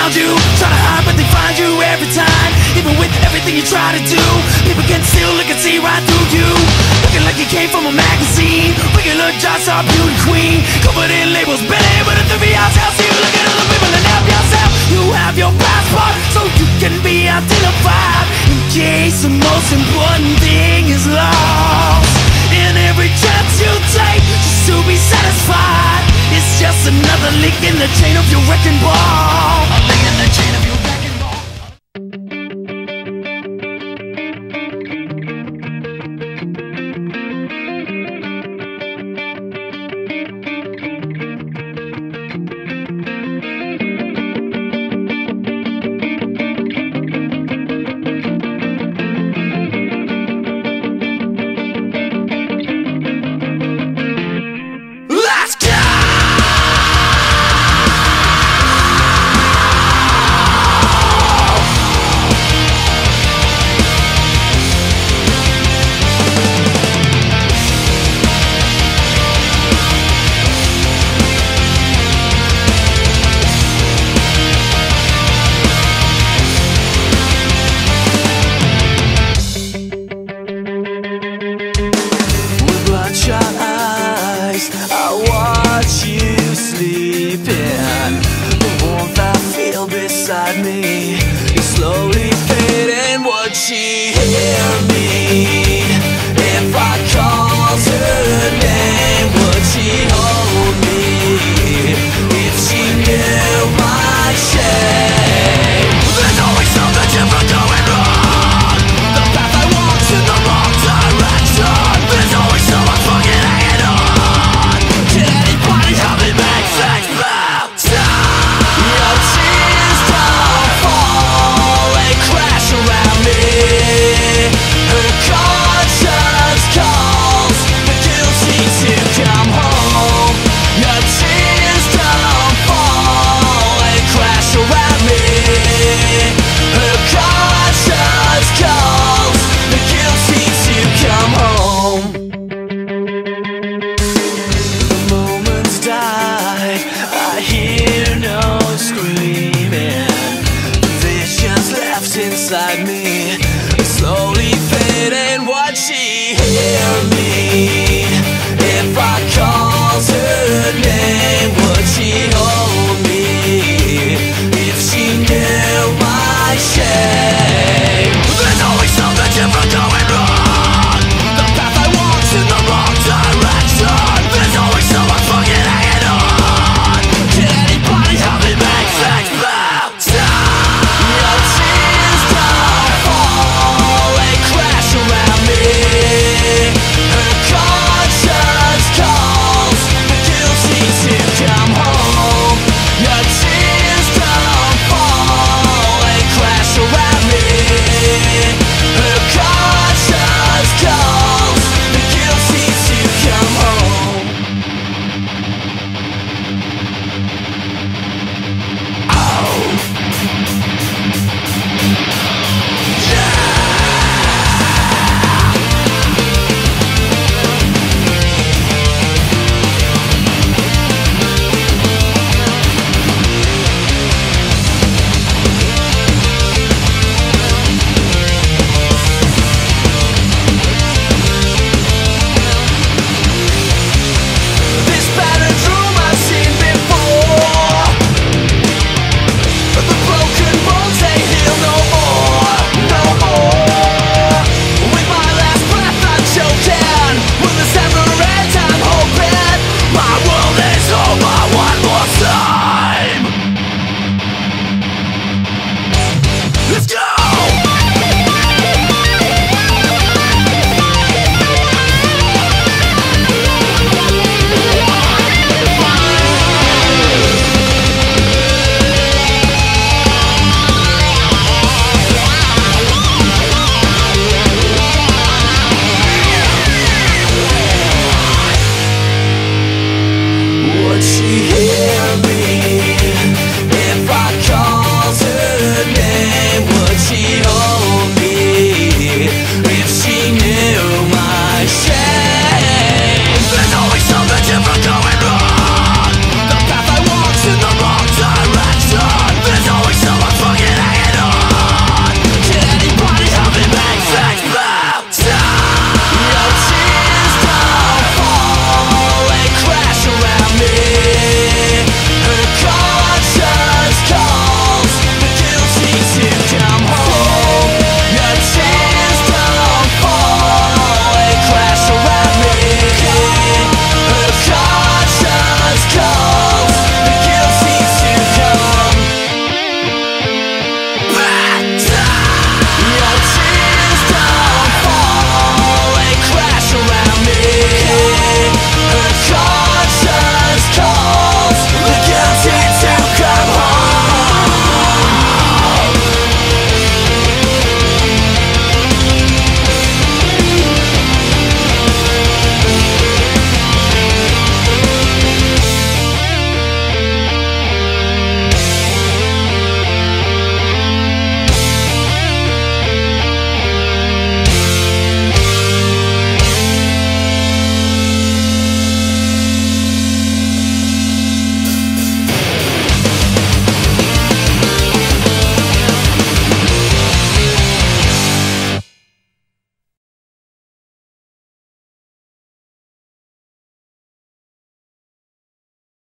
around you Try to hide but they find you every time. Even with everything you try to do People can still look and see right through you. Looking like you came from a magazine Regular just our beauty queen. Covered in labels, barely able to be ourselves You look at other people and help yourself. You have your passport so you can be identified In case the most important thing is lost. In every chance you take just to be satisfied. It's just another link in the chain of your wrecking ball slowly fading Would she hear me if I called her name? Would she hold me if she knew my shame?